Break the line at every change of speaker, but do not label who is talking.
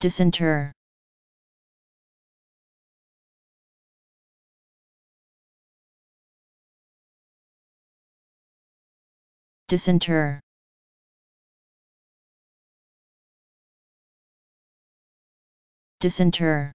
disinter. Disinter. Disinter.